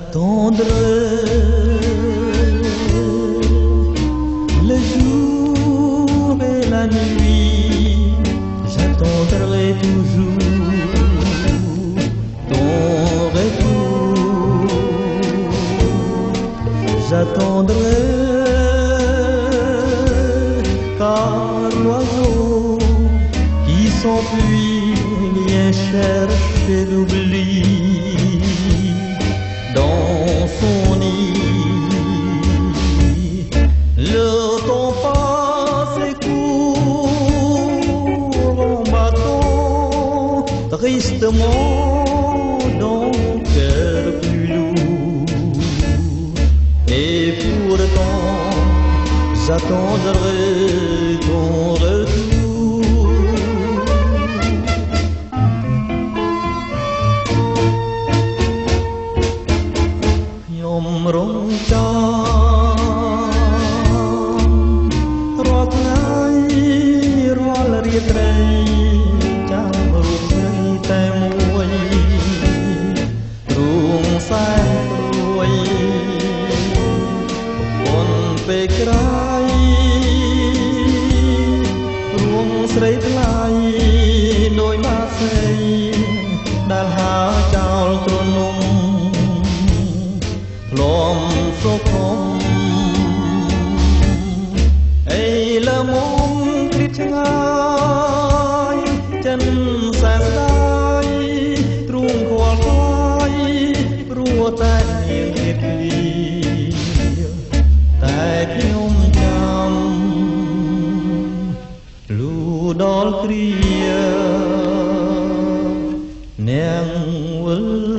j'attendrai le jour et la nuit, j'attendrai toujours ton retour. J'attendrai car l'oiseau qui s'enfuit vient chercher l'oubli tristement dans mon cœur plus lourd. Et pourtant, j'attendrai ton retour. ខ្ញុំ ស្រីថ្លៃដោយបាសីដែលហើចោលទ្រនំលំសុខំអេលមុំគ្រីឆ្ងាយចិនសែនស្ដាយទ្រូងខ្វល់ខ្វាយព្រោះតែនាងទៀតគ្រាតែខ្ញុំចាំលូ ដល់គ្រានាងវិល